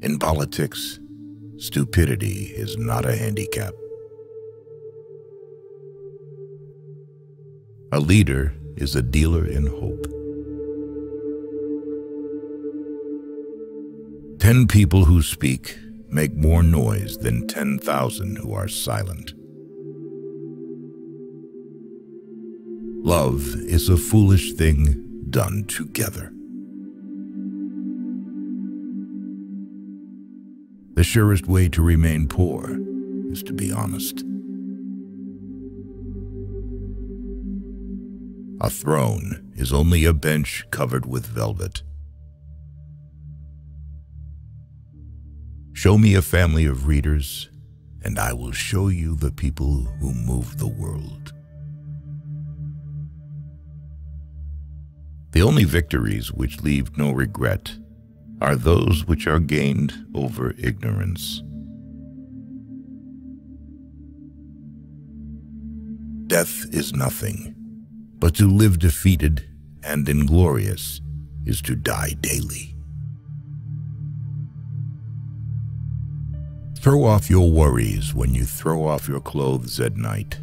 In politics, stupidity is not a handicap. A leader is a dealer in hope. Ten people who speak make more noise than 10,000 who are silent. Love is a foolish thing done together. The surest way to remain poor is to be honest. A throne is only a bench covered with velvet. Show me a family of readers, and I will show you the people who move the world. The only victories which leave no regret are those which are gained over ignorance. Death is nothing, but to live defeated and inglorious is to die daily. Throw off your worries when you throw off your clothes at night.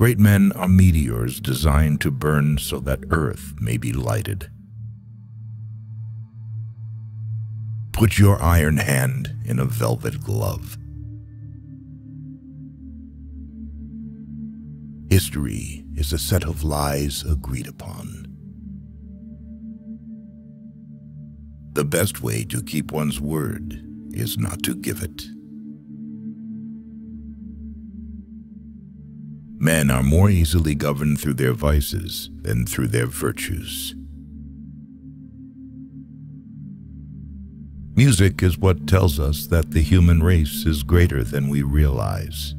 Great men are meteors designed to burn so that Earth may be lighted. Put your iron hand in a velvet glove. History is a set of lies agreed upon. The best way to keep one's word is not to give it. Men are more easily governed through their vices than through their virtues. Music is what tells us that the human race is greater than we realize.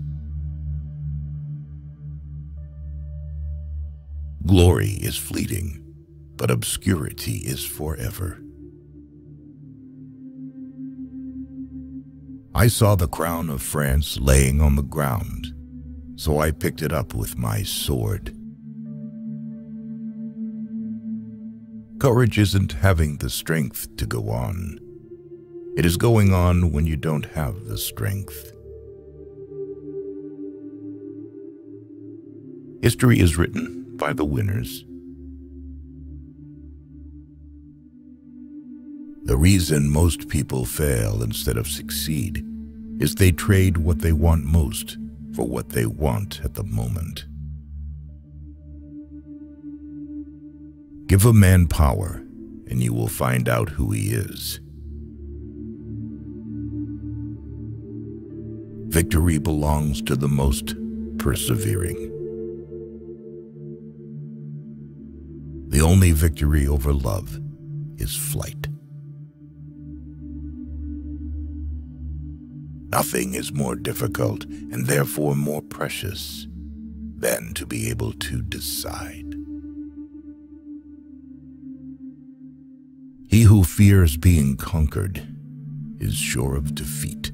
Glory is fleeting, but obscurity is forever. I saw the crown of France laying on the ground, so I picked it up with my sword. Courage isn't having the strength to go on. It is going on when you don't have the strength. History is written by the winners. The reason most people fail instead of succeed is they trade what they want most for what they want at the moment. Give a man power, and you will find out who he is. Victory belongs to the most persevering. The only victory over love is flight. Nothing is more difficult and therefore more precious than to be able to decide. He who fears being conquered is sure of defeat.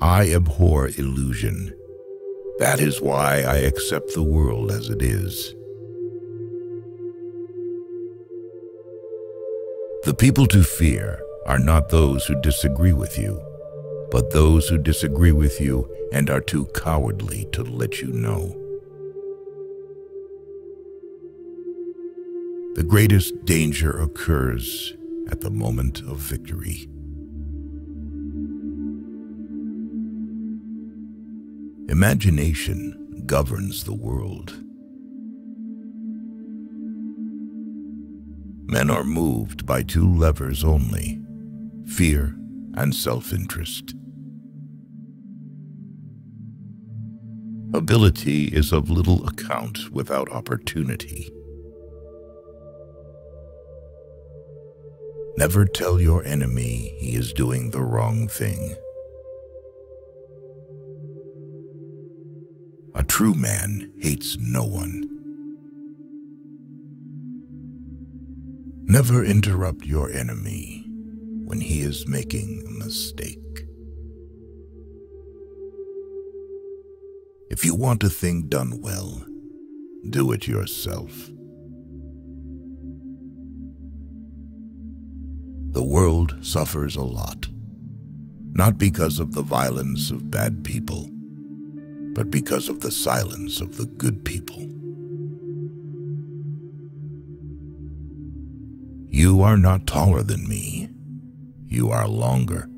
I abhor illusion. That is why I accept the world as it is. The people to fear are not those who disagree with you, but those who disagree with you and are too cowardly to let you know. The greatest danger occurs at the moment of victory. Imagination governs the world. Men are moved by two levers only, fear and self-interest. Ability is of little account without opportunity. Never tell your enemy he is doing the wrong thing. A true man hates no one. Never interrupt your enemy when he is making a mistake. If you want a thing done well, do it yourself. The world suffers a lot, not because of the violence of bad people, but because of the silence of the good people. You are not taller than me. You are longer.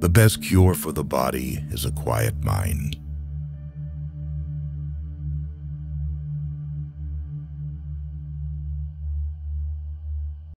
The best cure for the body is a quiet mind.